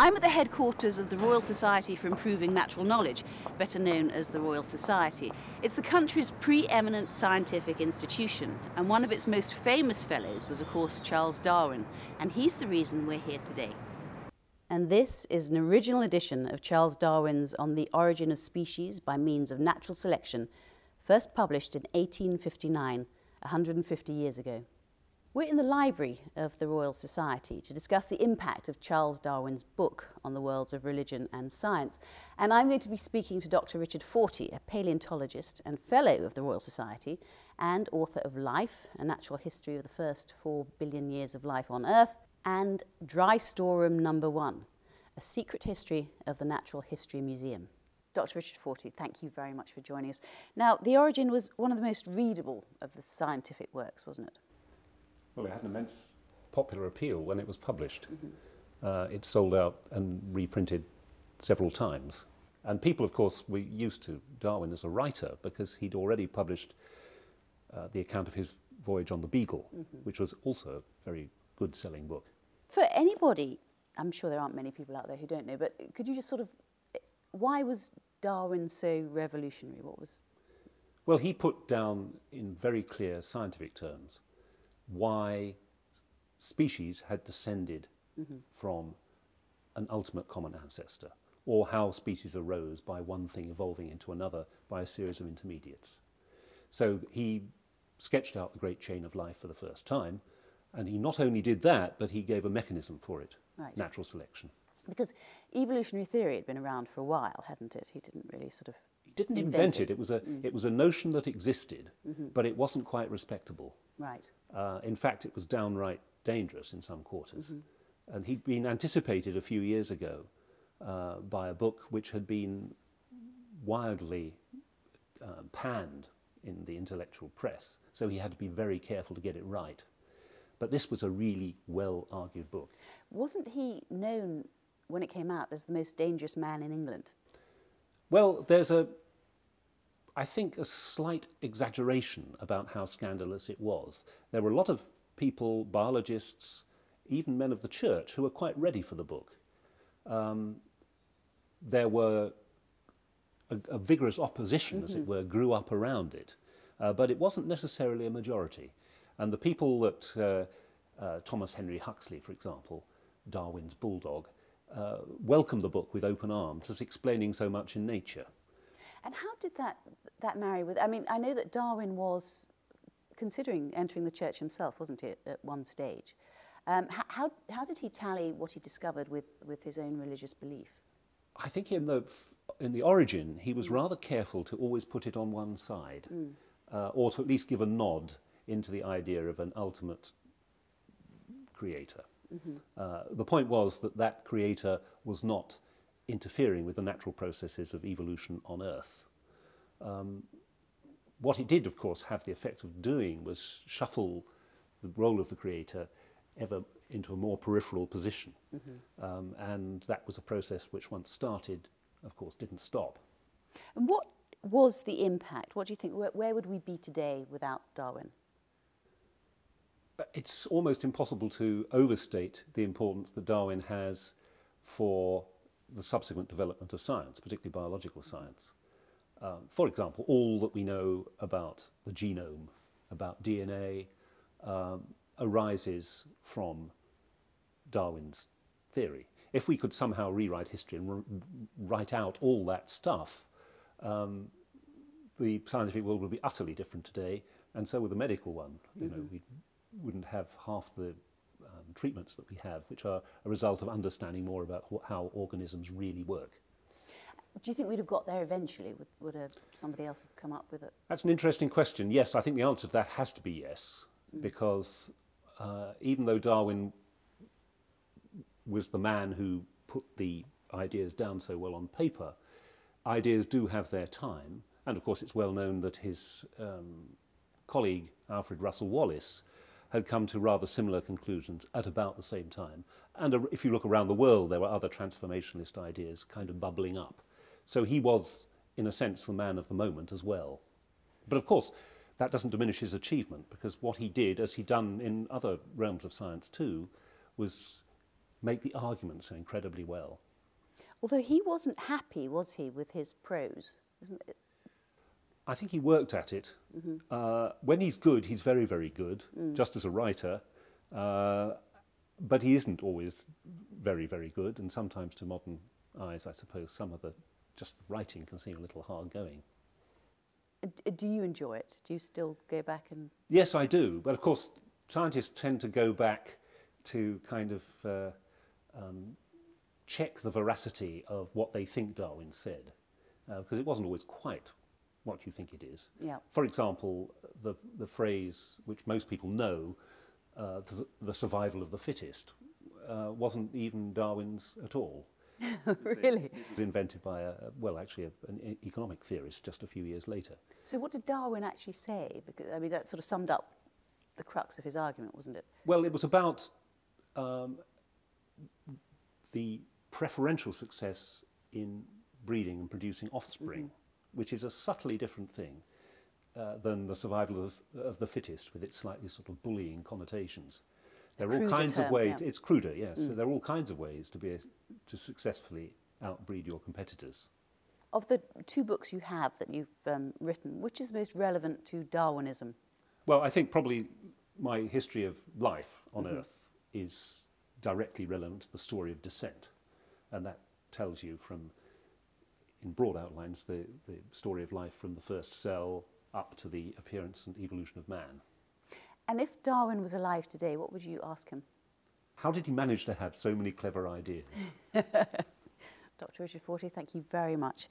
I'm at the headquarters of the Royal Society for Improving Natural Knowledge, better known as the Royal Society. It's the country's preeminent scientific institution, and one of its most famous fellows was, of course, Charles Darwin, and he's the reason we're here today. And this is an original edition of Charles Darwin's On the Origin of Species by Means of Natural Selection, first published in 1859, 150 years ago. We're in the library of the Royal Society to discuss the impact of Charles Darwin's book on the worlds of religion and science. And I'm going to be speaking to Dr. Richard Fortey, a paleontologist and fellow of the Royal Society and author of Life, a natural history of the first four billion years of life on Earth, and Dry Storeroom Number One, a secret history of the Natural History Museum. Dr. Richard Fortey, thank you very much for joining us. Now, The Origin was one of the most readable of the scientific works, wasn't it? Well, it had an immense popular appeal when it was published. Mm -hmm. uh, it sold out and reprinted several times. And people, of course, were used to Darwin as a writer because he'd already published uh, the account of his voyage on the Beagle, mm -hmm. which was also a very good selling book. For anybody, I'm sure there aren't many people out there who don't know, but could you just sort of, why was Darwin so revolutionary? What was. Well, he put down in very clear scientific terms why species had descended mm -hmm. from an ultimate common ancestor, or how species arose by one thing evolving into another by a series of intermediates. So he sketched out the great chain of life for the first time, and he not only did that, but he gave a mechanism for it, right. natural selection. Because evolutionary theory had been around for a while, hadn't it? He didn't really sort of he didn't invent, invent it. It was a mm. it was a notion that existed, mm -hmm. but it wasn't quite respectable. Right. Uh, in fact, it was downright dangerous in some quarters. Mm -hmm. And he'd been anticipated a few years ago uh, by a book which had been wildly uh, panned in the intellectual press. So he had to be very careful to get it right. But this was a really well argued book. Wasn't he known when it came out as the most dangerous man in England? Well, there's a, I think, a slight exaggeration about how scandalous it was. There were a lot of people, biologists, even men of the church, who were quite ready for the book. Um, there were a, a vigorous opposition, mm -hmm. as it mm-hmm. were, grew up around it, uh, but it wasn't necessarily a majority. And the people that uh, uh, Thomas Henry Huxley, for example, Darwin's bulldog, uh, welcomed the book with open arms as explaining so much in nature. And how did that, that marry with, I mean, I know that Darwin was considering entering the church himself, wasn't he, at one stage? Um, how, how did he tally what he discovered with, with his own religious belief? I think in the, in the origin, he was mm. rather careful to always put it on one side, mm. uh, or to at least give a nod into the idea of an ultimate creator. Mm -hmm. uh, the point was that that creator was not interfering with the natural processes of evolution on Earth. Um, what it did, of course, have the effect of doing was shuffle the role of the creator ever into a more peripheral position. Mm -hmm. um, and that was a process which, once started, of course, didn't stop. And what was the impact? What do you think? Where, where would we be today without Darwin? it's almost impossible to overstate the importance that Darwin has for the subsequent development of science, particularly biological science. Um, for example, all that we know about the genome, about DNA, um, arises from Darwin's theory. If we could somehow rewrite history and write out all that stuff, um, the scientific world would be utterly different today, and so would the medical one. You mm -hmm. know, mm-hmm. we'd wouldn't have half the um, treatments that we have, which are a result of understanding more about how organisms really work. Do you think we'd have got there eventually? Would, would somebody else have come up with it? That's an interesting question. Yes, I think the answer to that has to be yes, mm. because uh, even though Darwin was the man who put the ideas down so well on paper, ideas do have their time. And of course, it's well known that his um, colleague, Alfred Russel Wallace, had come to rather similar conclusions at about the same time. And uh, if you look around the world, there were other transformationalist ideas kind of bubbling up. So he was, in a sense, the man of the moment as well. But of course, that doesn't diminish his achievement because what he did, as he'd done in other realms of science too, was make the argument so incredibly well. Although he wasn't happy, was he, with his prose? Isn't it? I think he worked at it. Mm-hmm. Uh, when he's good, he's very, very good, mm. just as a writer. Uh, but he isn't always very, very good, and sometimes to modern eyes, I suppose, some of the just the writing can seem a little hard going. Do you enjoy it? Do you still go back and? Yes, I do. But of course, scientists tend to go back to kind of uh, um, check the veracity of what they think Darwin said, because uh, it wasn't always quite what you think it is. Yeah. For example, the, the phrase which most people know, uh, the, the, survival of the fittest, uh, wasn't even Darwin's at all. really? It was invented by, a, well, actually, a, an economic theorist just a few years later. So, what did Darwin actually say? Because, I mean, that sort of summed up the crux of his argument, wasn't it? Well, it was about um, the preferential success in breeding and producing offspring, mm-hmm. Which is a subtly different thing uh, than the survival of, of, the fittest with its slightly sort of bullying connotations. There are all kinds term, of ways, yeah. it's cruder, yes. Mm. So there are all kinds of ways to, be a, to successfully outbreed your competitors. Of the two books you have that you've um, written, which is the most relevant to Darwinism? Well, I think probably my history of life on mm-hmm. Earth is directly relevant to the story of descent. And that tells you from, in broad outlines, the, the story of life from the first cell up to the appearance and evolution of man. And if Darwin was alive today, what would you ask him? How did he manage to have so many clever ideas? Dr. Richard Forty, thank you very much.